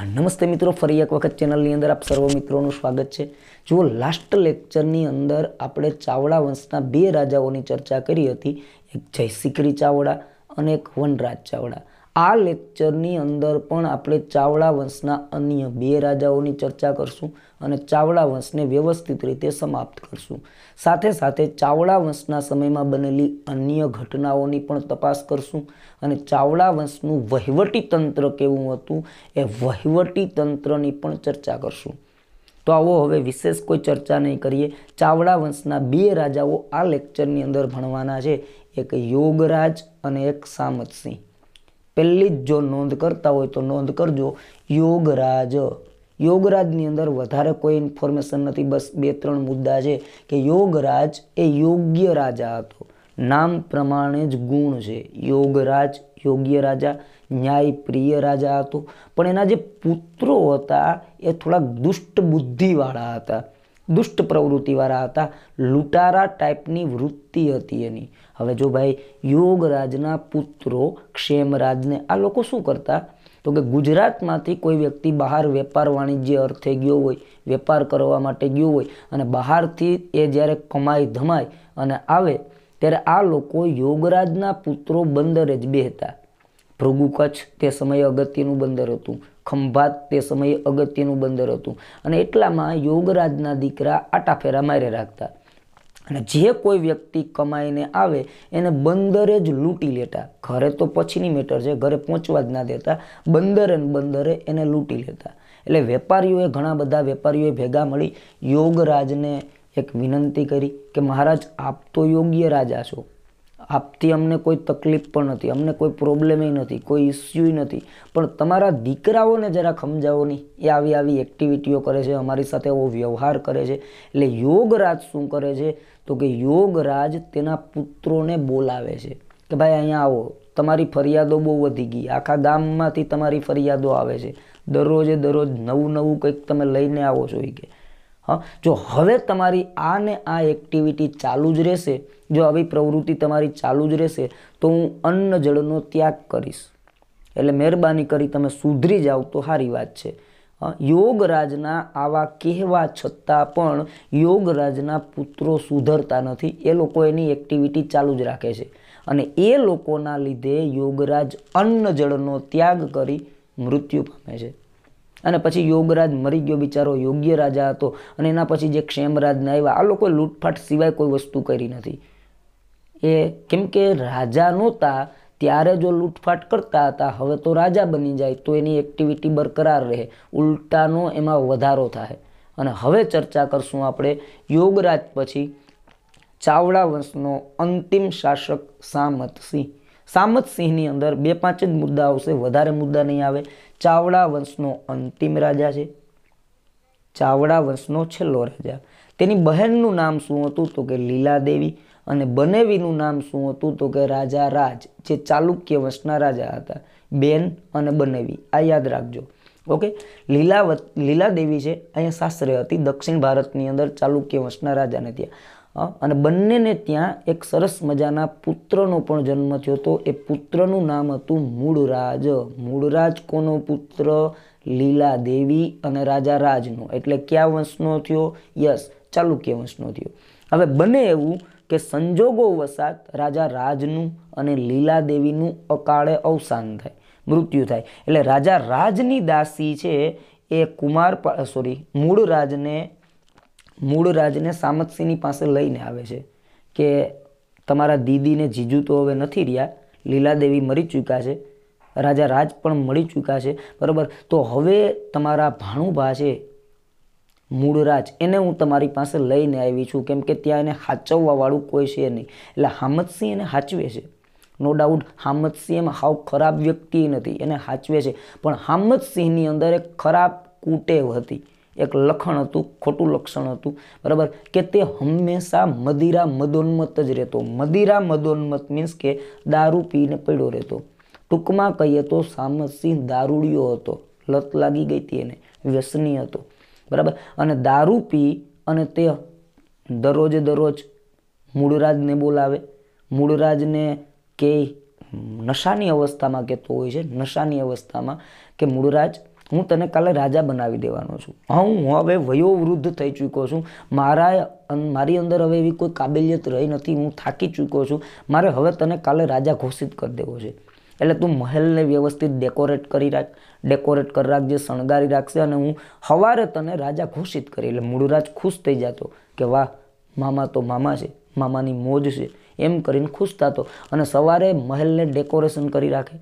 નમસ્તે મિત્રો, ફરી એક વખત ચેનલની અંદર આપ સર્વ મિત્રોનું સ્વાગત છે. જુઓ લાસ્ટ લેક્ચરની અંદર આપણે ચાવડા વંશના બે રાજાઓની ચર્ચા કરી હતી. એક જયસિકરી ચાવડા અને એક વનરાજ ચાવડા. આ લેક્ચરની અંદર પણ આપણે ચાવડા વંશના અન્ય બે રાજાઓની ચર્ચા કરશું અને ચાવડા વંશને વ્યવસ્થિત રીતે સમાપ્ત કરશું. સાથે સાથે ચાવડા વંશના સમયમાં બનેલી અન્ય ઘટનાઓની પણ તપાસ કરશું અને ચાવડા વંશનું વહીવટી તંત્ર કેવું હતું એ વહીવટી તંત્રની પણ ચર્ચા કરશું. તો આવો હવે વિશેષ કોઈ ચર્ચા નહીં કરીએ. ચાવડા વંશના બે રાજાઓ આ લેક્ચરની અંદર ભણવાના છે. એક યોગરાજ અને એક સામતસિંહ. પહેલી જ જો નોંધ કરતા હોય તો નોંધ કરજો યોગરાજ. યોગરાજની અંદર વધારે કોઈ ઇન્ફોર્મેશન નથી, બસ બે ત્રણ મુદ્દા છે કે યોગરાજ એ યોગ્ય રાજા હતો. નામ પ્રમાણે જ ગુણ છે. યોગરાજ યોગ્ય રાજા, ન્યાયપ્રિય રાજા હતો. પણ એના જે પુત્રો હતા એ થોડાક દુષ્ટ બુદ્ધિવાળા હતા. દુષ્ટ પ્રવૃત્તિવાળા હતા. લૂંટારા ટાઈપની વૃત્તિ હતી એની. હવે જો ભાઈ યોગરાજના પુત્રો ક્ષેમરાજને આ લોકો શું કરતા? તો કે ગુજરાતમાંથી કોઈ વ્યક્તિ બહાર વેપાર વાણિજ્ય અર્થે ગયો હોય, વેપાર કરવા માટે ગયો હોય અને બહારથી એ જ્યારે કમાઈ ધમાય અને આવે, ત્યારે આ લોકો યોગરાજના પુત્રો બંદરે જ બેહતા. ભૃગુ કચ્છ તે સમયે અગત્યનું બંદર હતું. ખંભાત તે સમયે અગત્યનું બંદર હતું. અને એટલામાં યોગરાજના દીકરા આટાફેરા મારે રાખતા. અને જે કોઈ વ્યક્તિ કમાઈને આવે, એને બંદરે જ લૂંટી લેતા. ઘરે તો પછીની મેટર છે, ઘરે પહોંચવા જ ના દેતા. બંદરે બંદરે એને લૂંટી લેતા. એટલે વેપારીઓએ ઘણા બધા વેપારીઓએ ભેગા મળી યોગરાજને એક વિનંતી કરી કે, મહારાજ, આપ તો યોગ્ય રાજા છો. આપથી અમને કોઈ તકલીફ પણ નથી, અમને કોઈ પ્રોબ્લેમ નથી, કોઈ ઇસ્યુ નથી. પણ તમારા દીકરાઓને જરા સમજાવો નહીં એ આવી આવી એક્ટિવિટીઓ કરે છે, અમારી સાથે એવો વ્યવહાર કરે છે. એટલે યોગરાજ શું કરે છે? તો કે યોગરાજ તેના પુત્રોને બોલાવે છે કે ભાઈ અહીંયા આવો, તમારી ફરિયાદો બહુ વધી ગઈ, આખા ગામમાંથી તમારી ફરિયાદો આવે છે. દરરોજે દરરોજ નવું નવું કંઈક તમે લઈને આવો છો એ કે. હા? જો હવે તમારી આ ને આ એક્ટિવિટી ચાલુ જ રહેશે, જો આવી પ્રવૃત્તિ તમારી ચાલુ જ રહેશે, તો હું અન્ન જળનો ત્યાગ કરીશ. એટલે મહેરબાની કરી તમે સુધરી જાઓ તો સારી વાત છે. યોગરાજના આવા કહેવા છતાં પણ યોગરાજના પુત્રો સુધરતા નથી. એ લોકો એની એક્ટિવિટી ચાલુ જ રાખે છે. અને એ લોકોના લીધે યોગરાજ અન્ન જળનો ત્યાગ કરી મૃત્યુ પામે છે. અને પછી યોગરાજ મરી ગયો બિચારો, યોગ્ય રાજા હતો. અને એના પછી જે ક્ષેમરાજને આવ્યા, આ લોકોએ લૂંટફાટ સિવાય કોઈ વસ્તુ કરી નથી. એ કેમ કે રાજા નહોતા, ત્યારે જો લૂંટફાટ કરતા હતા, હવે તો રાજા બની જાય, તો એની એક્ટિવિટી બરકરાર રહે. ઉલટાનો એમાં વધારો થાય. અને હવે ચર્ચા કરશું આપણે યોગરાજ પછી ચાવડા વંશનો અંતિમ શાસક સામતસિંહ. સામતસિંહની અંદર બે પાંચ જ મુદ્દા આવશે વધારે મુદ્દા નહીં આવે. ચાવડા વંશનો અંતિમ રાજા છે. ચાવડા વંશનો છેલ્લો રાજા. તેની બહેનનું નામ શું હતું તો કે લીલાદેવી અને બનેવીનું નામ શું હતું તો કે રાજા રાજ, જે ચાલુક્ય વંશના રાજા હતા. બેન અને બનેવી. આ યાદ રાખજો. ઓકે? લીલાવત લીલાદેવી છે. અહીંયા સાસરે હતી. દક્ષિણ ભારતની અંદર ચાલુક્ય વંશના રાજાને ત્યાં. અને બંનેને ત્યાં એક સરસ મજાના પુત્રનો પણ જન્મ થયો હતો. એ પુત્રનું નામ હતું મૂળરાજ. મૂળરાજ કોનો પુત્ર? લીલા દેવી અને રાજા રાજનો. એટલે કયા વંશનો થયો? યસ, ચાલુક્ય વંશનો થયો. હવે બને એવું કે સંજોગો વસાત રાજા રાજનું અને લીલા દેવીનું અકાળે અવસાન થાય, મૃત્યુ થાય. એટલે રાજા રાજની દાસી છે એ કુમાર સોરી મૂળ રાજને મૂળ રાજને સામતસિંહની પાસે લઈને આવે છે કે તમારા દીદીને જીજુ તો હવે નથી રહ્યા, લીલાદેવી મરી ચૂક્યા છે, રાજા રાજ પણ મળી ચૂક્યા છે, બરાબર? તો હવે તમારા ભાણુભા છે મૂળરાજ એને હું તમારી પાસે લઈને આવી છું, કેમ કે ત્યાં એને હાચવવાવાળું કોઈ છે નહીં. એટલે હામદસિંહ એને હાચવે છે. નો ડાઉટ હામદસિંહ એમ હાવ ખરાબ વ્યક્તિ નથી, એને હાચવે છે. પણ હામદસિંહની અંદર એક ખરાબ કુટેવ હતી. એક લખણ હતું, ખોટું લક્ષણ હતું, બરાબર? કે તે હંમેશા મદિરા મદોન્મત જ રહેતો. મદિરા મદોન્મત મીન્સ કે દારૂ પીને પડ્યો રહેતો. ટૂંકમાં કહીએ તો સામતસિંહ દારૂડિયો હતો. લત લાગી ગઈ હતી એને. વ્યસની હતો. બરાબર? અને દારૂ પી અને તે દરરોજે દરરોજ મૂળરાજને બોલાવે. મૂળરાજને કે નશાની અવસ્થામાં કહેતો હોય છે. નશાની અવસ્થામાં કે મૂળરાજ હું તને કાલે રાજા બનાવી દેવાનો છું. હા હવે વયોવૃદ્ધ થઈ ચૂક્યો છું. મારા મારી અંદર હવે એવી કોઈ કાબેલિયત રહી નથી. હું થાકી ચૂક્યો છું. મારે હવે તને કાલે રાજા ઘોષિત કરી દેવો છે. એટલે તું મહેલને વ્યવસ્થિત ડેકોરેટ કરી રાખ. ડેકોરેટ કરી રાખજે શણગારી રાખશે અને હું સવારે તને રાજા ઘોષિત કરી, એટલે મૂળરાજ ખુશ થઈ જતો કે વાહ, મામા તો મામા છે, મામાની મોજ છે. એમ કરીને ખુશ થતો અને સવારે મહેલને ડેકોરેશન કરી રાખે.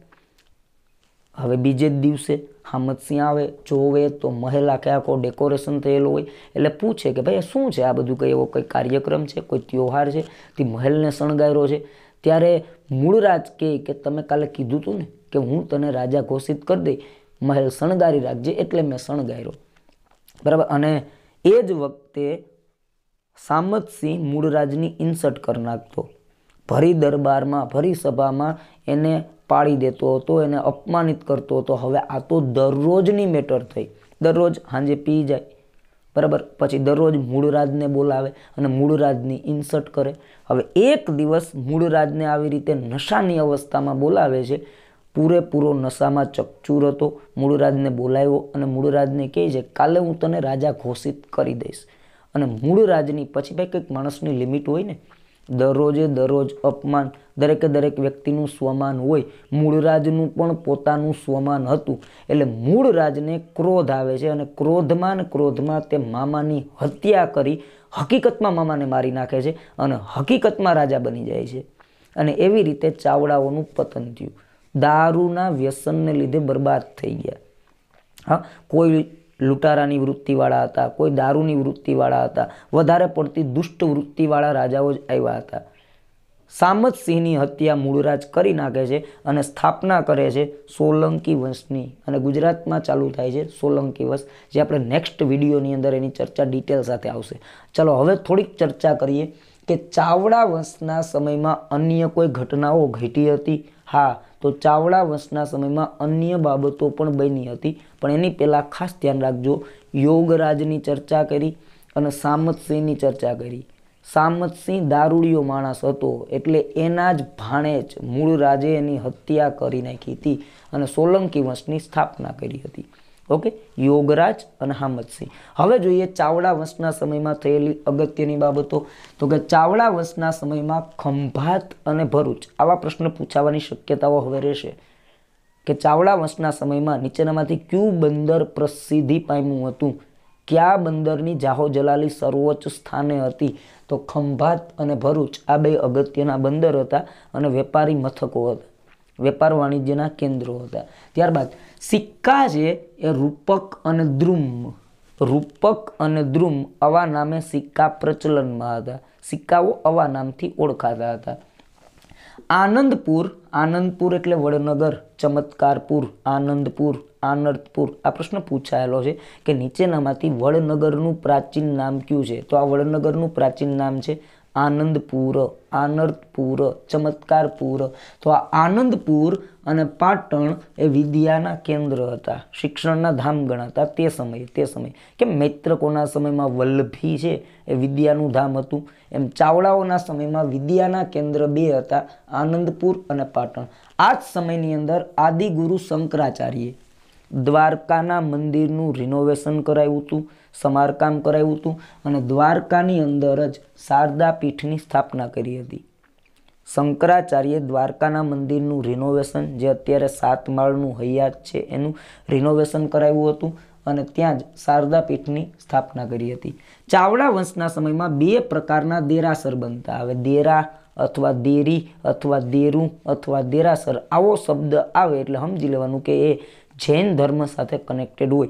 હવે બીજે જ દિવસે હામદસિંહ આવે, જોવે તો મહેલ આખે આખો ડેકોરેશન થયેલો હોય. એટલે પૂછે કે ભાઈ શું છે? આ બધું કંઈ એવો કંઈ કાર્યક્રમ છે? કોઈ ત્યોહાર છે? તે મહેલને શણગાર્યો છે. ત્યારે મૂળરાજ કહે કે, તમે કાલે કીધું હતું ને કે હું તને રાજા ઘોષિત કરી દઈ. મહેલ શણગારી રાખજે એટલે મેં શણગાર્યો. બરાબર? અને એ જ વખતે સામતસિંહ મૂળરાજની ઇન્સર્ટ કરી નાખતો. ભરી દરબારમાં, ભરી સભામાં એને પાડી દેતો હતો, એને અપમાનિત કરતો હતો. હવે આ તો દરરોજની મેટર થઈ. દરરોજ સાંજે પી જાય. બરાબર? પછી દરરોજ મૂળરાજને બોલાવે અને મૂળરાજની ઇન્સર્ટ કરે. હવે એક દિવસ મૂળરાજને આવી રીતે નશાની અવસ્થામાં બોલાવે છે. પૂરેપૂરો નશામાં ચકચૂર હતો. મૂળરાજને બોલાવ્યો અને મૂળરાજને કહે છે, કાલે હું તને રાજા ઘોષિત કરી દઈશ. અને મૂળરાજની પછી ભાઈ કંઈક માણસની લિમિટ હોય ને દરરોજે દરરોજ અપમાન. દરેકે દરેક વ્યક્તિનું સ્વમાન હોય. મૂળરાજનું પણ પોતાનું સ્વમાન હતું. એટલે મૂળરાજને ક્રોધ આવે છે અને ક્રોધમાં ને ક્રોધમાં તે મામાની હત્યા કરી હકીકતમાં મામાને મારી નાખે છે અને હકીકતમાં રાજા બની જાય છે. અને એવી રીતે ચાવડાઓનું પતન થયું. દારૂના વ્યસનને લીધે બરબાદ થઈ ગયા. હા, કોઈ લૂંટારાની વૃત્તિવાળા હતા, કોઈ દારૂની વૃત્તિવાળા હતા, વધારે પડતી દુષ્ટ વૃત્તિવાળા રાજાઓ જ આવ્યા હતા. સામતસિંહની હત્યા મૂળરાજ કરી નાખે છે અને સ્થાપના કરે છે સોલંકી વંશની અને ગુજરાતમાં ચાલુ થાય છે સોલંકી વંશ, જે આપણે નેક્સ્ટ વિડીયોની અંદર એની ચર્ચા ડિટેલ સાથે આવશે. ચલો, હવે થોડીક ચર્ચા કરીએ કે ચાવડા વંશના સમયમાં અન્ય કોઈ ઘટનાઓ ઘટી હતી? હા, તો ચાવડા વંશના સમયમાં અન્ય બાબતો પણ બની હતી. પણ એની પહેલાં ખાસ ધ્યાન રાખજો. યોગરાજની ચર્ચા કરી અને સામતસિંહની ચર્ચા કરી. સામતસિંહ દારૂડિયો માણસ હતો, એટલે એના જ ભાણે જ મૂળ રાજે એની હત્યા કરી નાખી હતી અને સોલંકી વંશની સ્થાપના કરી હતી. ઓકે? યોગરાજ અને હામદસિંહ. હવે જોઈએ ચાવડા વંશના સમયમાં થયેલી અગત્યની બાબતો. તો કે ચાવડા વંશના સમયમાં ખંભાત અને ભરૂચ આવા પ્રશ્ન પૂછાવાની શક્યતાઓ હવે રહેશે. કે ચાવડા વંશના સમયમાં નીચેનામાંથી ક્યુ બંદર પ્રસિદ્ધિ પામ્યું હતું? કયા બંદરની જાહો જલાલી સર્વોચ્ચ સ્થાને હતી? તો ખંભાત અને ભરૂચ આ બે અગત્યના બંદર હતા અને વેપારી મથકો હતા. વેપાર વાણિજ્યના કેન્દ્રો હતા. ત્યારબાદ સિક્કા છે એ રૂપક અને દ્રુમ. રૂપક અને દ્રુમ આવા નામે સિક્કા પ્રચલનમાં હતા. સિક્કાઓ આવા નામથી ઓળખાતા હતા. આનંદપુર આનંદપુર એટલે વડનગર, ચમત્કારપુર, આનંદપુર આનર્દપુર આ પ્રશ્ન પૂછાયેલો છે કે નીચેનામાંથી વડનગરનું પ્રાચીન નામ કયું છે? તો આ વડનગરનું પ્રાચીન નામ છે આનંદપુર આનર્દપુર ચમત્કારપુર. તો આ આનંદપુર અને પાટણ એ વિદ્યાના કેન્દ્ર હતા. શિક્ષણના ધામ ગણાતા તે સમયે તે સમયે. કે મૈત્રકોના સમયમાં વલ્લભી છે એ વિદ્યાનું ધામ હતું. એમ ચાવડાઓના સમયમાં વિદ્યાના કેન્દ્ર બે હતા, આનંદપુર અને પાટણ. આ જ સમયની અંદર આદિગુરુ શંકરાચાર્યે દ્વારકાના મંદિરનું રિનોવેશન કરાવ્યું હતું, સમારકામ કરાવ્યું હતું અને દ્વારકાની અંદર જ શારદા પીઠની સ્થાપના કરી હતી. શંકરાચાર્ય દ્વારકાના મંદિરનું રિનોવેશન જે અત્યારે સાત માળનું હૈયાત છે, એનું રિનોવેશન કરાવ્યું હતું અને ત્યાં જ શારદા પીઠની સ્થાપના કરી હતી. ચાવડા વંશના સમયમાં બે પ્રકારના દેરાસર બનતા હવે દેરા અથવા દેરી અથવા દેરું અથવા દેરાસર. આવો શબ્દ આવે એટલે સમજી લેવાનું કે એ જૈન ધર્મ સાથે કનેક્ટેડ હોય.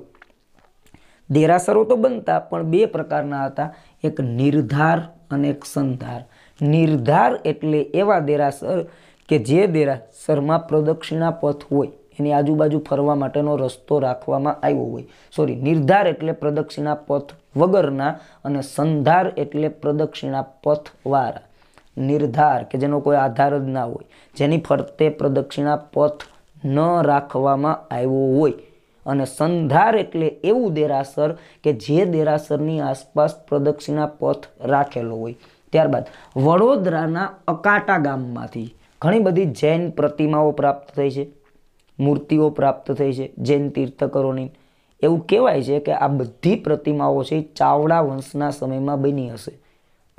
દેરાસરો તો બનતા, પણ બે પ્રકારના હતા. એક નિર્ધાર અને એક સંધાર. નિર્ધાર એટલે એવા દેરાસર કે જે દેરાસરમાં પ્રદક્ષિણા પથ હોય, એની આજુબાજુ ફરવા માટેનો રસ્તો રાખવામાં આવ્યો હોય. સોરી નિર્ધાર એટલે પ્રદક્ષિણા પથ વગરના અને સંધાર એટલે પ્રદક્ષિણા પથવાળા. નિર્ધાર, કે જેનો કોઈ આધાર જ ના હોય. જેની ફરતે પ્રદક્ષિણા પથ ન રાખવામાં આવ્યો હોય. અને સંધાર એટલે એવું દેરાસર કે જે દેરાસરની આસપાસ પ્રદક્ષિણા પથ રાખેલો હોય. ત્યારબાદ વડોદરાના અકાટા ગામમાંથી ઘણી બધી જૈન પ્રતિમાઓ પ્રાપ્ત થઈ છે. મૂર્તિઓ પ્રાપ્ત થઈ છે, જૈન તીર્થકરોની. એવું કહેવાય છે કે આ બધી પ્રતિમાઓ છે ચાવડા વંશના સમયમાં બની હશે.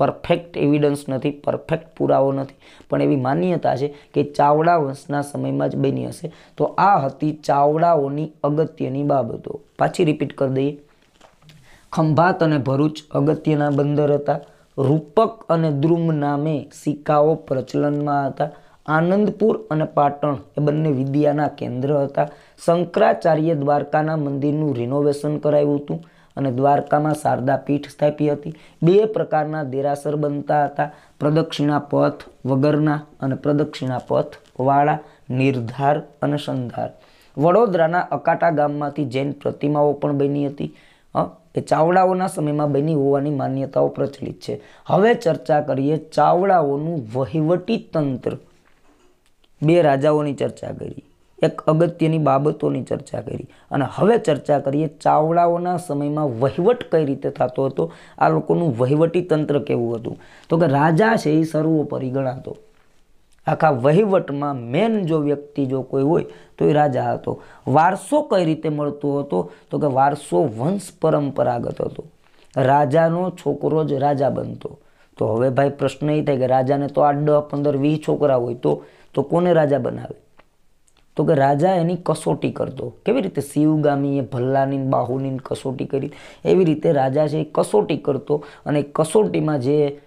પરફેક્ટ એવિડન્સ નથી પરફેક્ટ પુરાવો નથી. પણ એવી માન્યતા છે કે ચાવડા વંશના સમયમાં જ બની હશે. તો આ હતી ચાવડાઓની અગત્યની બાબતો. પાછી રિપીટ કરી દઈએ. ખંભાત અને ભરૂચ અગત્યના બંદર હતા. રૂપક અને દ્રુમ નામે સિક્કાઓ પ્રચલનમાં હતા. આનંદપુર અને પાટણ એ બંને વિદ્યાના કેન્દ્ર હતા. શંકરાચાર્ય દ્વારકાના મંદિરનું રિનોવેશન કરાયું હતું. અને દ્વારકામાં શારદા પીઠ સ્થાપી હતી. બે પ્રકારના દેરાસર બનતા હતા. પ્રદક્ષિણા પથ વગરના અને પ્રદક્ષિણા પથ વાળા, નિર્ધાર અને સંધાર. વડોદરાના અકાટા ગામમાંથી જૈન પ્રતિમાઓ પણ બની હતી. એ ચાવડાઓના સમયમાં બની હોવાની માન્યતાઓ પ્રચલિત છે. હવે ચર્ચા કરીએ ચાવડાઓનું વહીવટી તંત્ર બે રાજાઓની ચર્ચા કરી એક અગત્યની બાબતોની ચર્ચા કરી. અને હવે ચર્ચા કરીએ ચાવડાઓના સમયમાં વહીવટ કઈ રીતે થતો હતો? આ લોકોનું વહીવટી તંત્ર કેવું હતું? તો કે રાજા છે એ સર્વોપરી ગણાતો. આખા વહીવટમાં મેન જો વ્યક્તિ જો કોઈ હોય તો એ રાજા હતો. વારસો કઈ રીતે મળતો હતો? તો કે વારસો વંશ પરંપરાગત હતો. રાજાનો છોકરો જ રાજા બનતો. તો હવે ભાઈ પ્રશ્ન એ થાય કે રાજાને તો આઠ દસ પંદર, વીસ છોકરા હોય તો તો કોને રાજા બનાવે? તો કે રાજા એની કસોટી કરતો. કેવી રીતે શિવગામીએ ભલ્લાની બાહુની કસોટી કરી? એવી રીતે રાજા છે એ કસોટી કરતો અને કસોટીમાં જે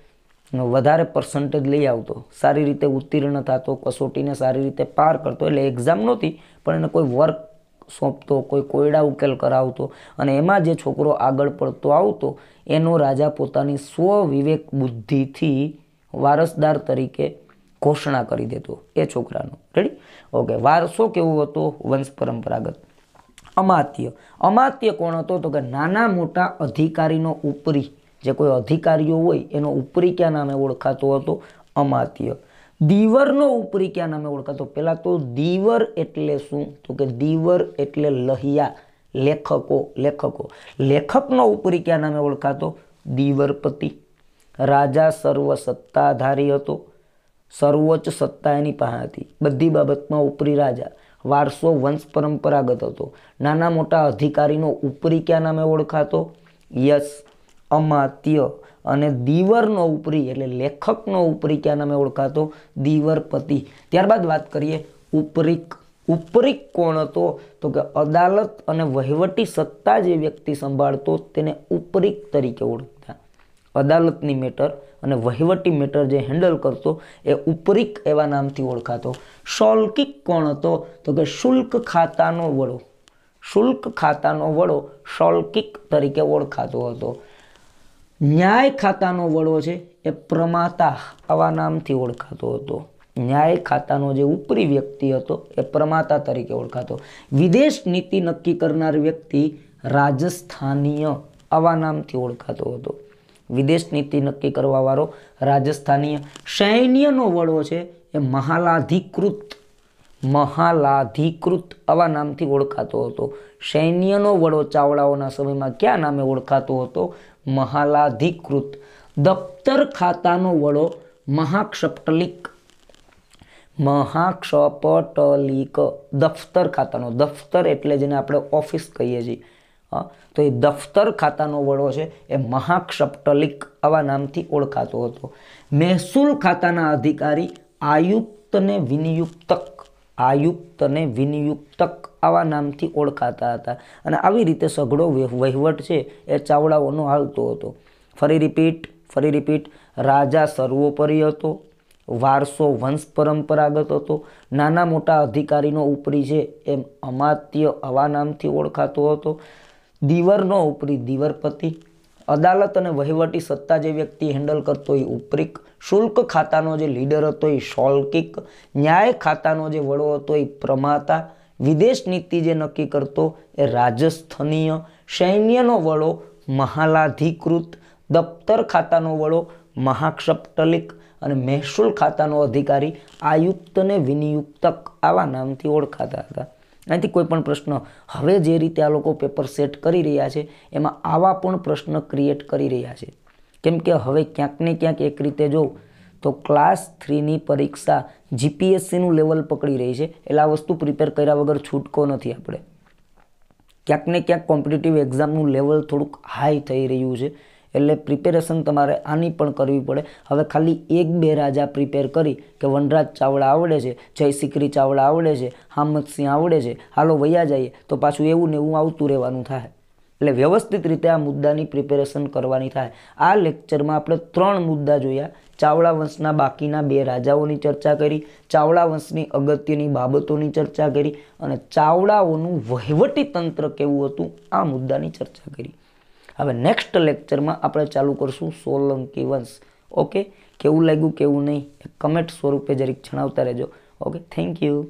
વધારે પર્સન્ટેજ લઈ આવતો. સારી રીતે ઉત્તીર્ણ થતો, કસોટીને સારી રીતે પાર કરતો. એટલે એક્ઝામ નહોતી, પણ એને કોઈ વર્ક સોંપતો, કોઈ કોયડા ઉકેલ કરાવતો અને એમાં જે છોકરો આગળ પડતો આવતો, એનો રાજા પોતાની સ્વ વિવેક બુદ્ધિથી વારસદાર તરીકે ઘોષણા કરી દેતો એ છોકરાનો. રેડી ઓકે વારસો કેવો હતો? વંશ પરંપરાગત. અમાત્ય. અમાત્ય કોણ હતો? તો કે નાના મોટા અધિકારીનો ઉપરી. જે કોઈ અધિકારીઓ હોય, એનો ઉપરી ક્યાં નામે ઓળખાતો હતો? અમાત્ય. દીવરનો ઉપરી ક્યાં નામે ઓળખાતો? પહેલાં તો દીવર એટલે શું? તો કે દીવર એટલે લહિયા, લેખકો લેખકો. લેખકનો ઉપરી ક્યાં નામે ઓળખાતો? દીવરપતિ. રાજા સર્વ સત્તાધારી હતો. સર્વોચ્ચ સત્તા એની પાસે હતી બધી બાબતમાં ઉપરી રાજા. વારસો વંશ પરંપરાગત હતો. નાના મોટા અધિકારીનો ઉપરી ક્યાં નામે ઓળખાતો? યશ, અમાત્ય અને દીવરનો ઉપરી એટલે લેખકનો ઉપરી ક્યાં નામે ઓળખાતો? દીવરપતિ. ત્યારબાદ વાત કરીએ ઉપરીક. ઉપરીક કોણ હતો? તો કે અદાલત અને વહીવટી સત્તા જે વ્યક્તિ સંભાળતો તેને ઉપરીક તરીકે ઓળખતા અદાલતની મેટર અને વહીવટી મેટર જે હેન્ડલ કરતો એ ઉપરીક એવા નામથી ઓળખાતો. શૌલ્કિક કોણ હતો? તો કે શુલ્ક ખાતાનો વડો. શુલ્ક ખાતાનો વડો શૌલ્કિક તરીકે ઓળખાતો હતો. ન્યાય ખાતાનો વડો છે એ પ્રમાતા આવા નામથી ઓળખાતો હતો. ન્યાય ખાતાનો જે ઉપરી વ્યક્તિ હતો એ પ્રમાતા તરીકે ઓળખાતો. વિદેશ નીતિ નક્કી કરનાર વ્યક્તિ રાજસ્થાનીય આવા નામથી ઓળખાતો હતો. વિદેશ નીતિ નક્કી કરવાવાળો રાજસ્થાનીય સૈન્યનો વડો છે એ મહાલાધિકૃત મહાલાધિકૃત આવા નામથી ઓળખાતો હતો. સૈન્યનો વડો ચાવડાઓના સમયમાં ક્યાં નામે ઓળખાતો હતો? મહાલાધિકૃત. દફતર ખાતાનો વડો મહાક્ષપટલિક. મહાક્ષપટલિક. દફતર ખાતાનો. દફતર એટલે જેને આપણે ઓફિસ કહીએ છીએ. તો એ દફતર ખાતાનો વડો છે, એ મહાક્ષપ્ટલિક આવા નામથી ઓળખાતો હતો. મહેસૂલ ખાતાના અધિકારી આયુક્તને વિનિયુક્તક આયુક્તને વિનિયુક્તક આવા નામથી ઓળખાતા હતા. અને આવી રીતે સઘળો વહીવટ છે, એ ચાવડાઓનો હાલતો હતો. ફરી રિપીટ ફરી રિપીટ રાજા સર્વોપરી હતો, વારસો વંશ પરંપરાગત હતો, નાના મોટા અધિકારીનો ઉપરી છે, એમ અમાત્ય આવા નામથી ઓળખાતો હતો. દીવરનો ઉપરી દીવરપતિ, અદાલત અને વહીવટી સત્તા જે વ્યક્તિ હેન્ડલ કરતો એ ઉપરીક, શુલ્ક ખાતાનો જે લીડર હતો એ શોલ્કિક, ન્યાય ખાતાનો જે વડો હતો એ પ્રમાતા, વિદેશ નીતિ જે નક્કી કરતો એ રાજસ્થાનીય, સૈન્યનો વડો મહાલાધિકૃત, દફતર ખાતાનો વડો મહાક્ષપ્ટલિક અને મહેસૂલ ખાતાનો અધિકારી આયુક્તને વિનિયુક્તક આવા નામથી ઓળખાતા હતા. અહીંથી કોઈ પણ પ્રશ્ન. હવે જે રીતે આ લોકો પેપર સેટ કરી રહ્યા છે, એમાં આવા પણ પ્રશ્ન ક્રિએટ કરી રહ્યા છે. કેમ કે હવે ક્યાંક ને ક્યાંક એક રીતે જો, તો ક્લાસ થ્રીની પરીક્ષા જીપીએસસીનું લેવલ પકડી રહી છે. એટલે આ વસ્તુ પ્રિપેર કર્યા વગર છૂટકો નથી આપણે. ક્યાંક ને ક્યાંક કોમ્પિટિટિવ એક્ઝામનું લેવલ થોડુંક હાઈ થઈ રહ્યું છે. એટલે પ્રિપેરેશન તમારે આની પણ કરવી પડે. હવે ખાલી એક બે રાજા પ્રિપેર કરી કે વનરાજ ચાવડા આવડે છે, જય સિકરી ચાવડા આવડે છે હામદસિંહ આવડે છે, હાલો વૈયા જઈએ, તો પાછું એવું ને એવું આવતું રહેવાનું થાય. એટલે વ્યવસ્થિત રીતે આ મુદ્દાની પ્રિપેરેશન કરવાની થાય. આ લેક્ચરમાં આપણે ત્રણ મુદ્દા જોયા. ચાવડા વંશના બાકીના બે રાજાઓની ચર્ચા કરી, ચાવડા વંશની અગત્યની બાબતોની ચર્ચા કરી અને ચાવડાઓનું વહીવટી તંત્ર કેવું હતું, આ મુદ્દાની ચર્ચા કરી. હવે નેક્સ્ટ લેક્ચરમાં આપણે ચાલુ કરશું સોલંકી વંશ. ઓકે કેવું લાગ્યું, કેવું નહીં? કમેન્ટ સ્વરૂપે જરીક જણાવતા રહેજો. Okay thank you